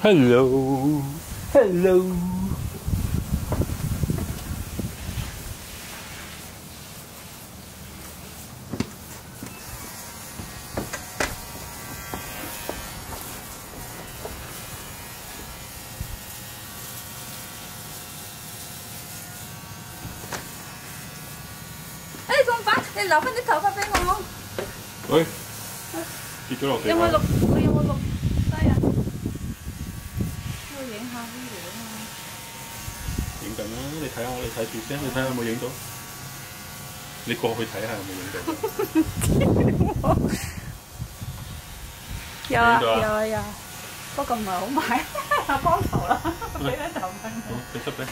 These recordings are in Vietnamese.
Hello. Hello. Ê con lọc cái thở vào bên ngon. Ơi. Chị chỗ nào tiền. Em ơi lọc. 我影下 video 啊嘛。影紧啦，你睇下，你睇住先，你睇下有冇影到？你过去睇下有冇影到？有啊影到啊有啊有啊，不过唔系好买，有光头啦，俾啲头巾好，你执俾。佢。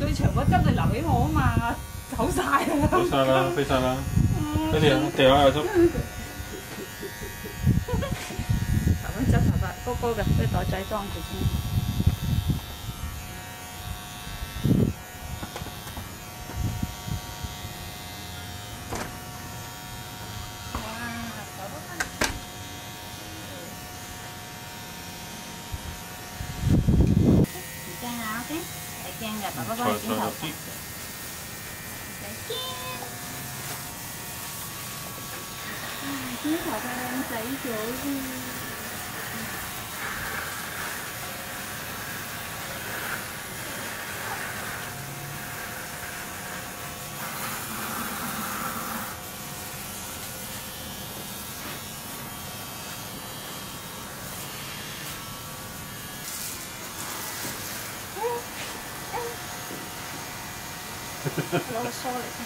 最长嗰针你留俾我啊嘛，走晒啦。好晒啦，飞晒啦。跟住啊，掉下又执。 头巾执头发高高嘅，啲袋仔装住先。哇！手都分唔惊啊？OK，系惊嘅，爸爸帮你剪头发。啲。剪头发靓仔咗喎。 攞個梳嚟先。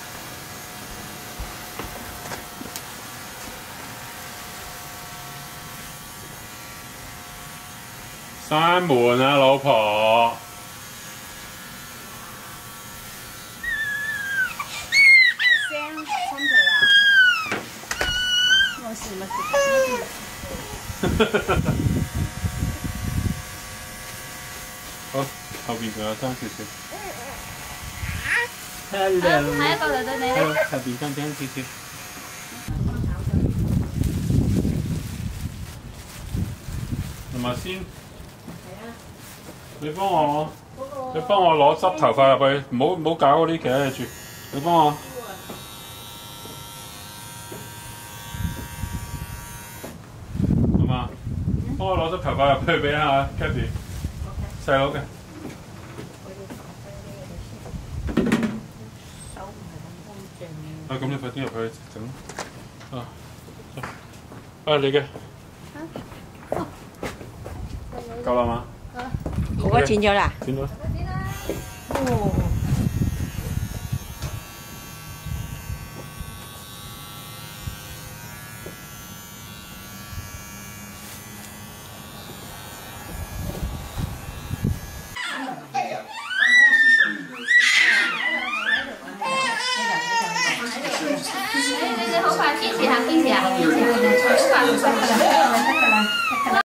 閂門啊，老婆！聲親佢啊！冇事冇事。好，後邊仲有爭少少。啊，下一个就到你啦。 Hello，后边争争少少。同埋先，你帮我，你帮我攞执头发入去，唔好唔好搞嗰啲嘅住。你帮我。好嘛？帮我攞执头发入去俾下 Kathy，细佬嘅。 啊，咁你快啲入去整。啊，啊你嘅。夠啦嘛？我嗰剪咗啦。剪咗。哦。好，进去啊，进去啊，进去啊，出，出去，出，出。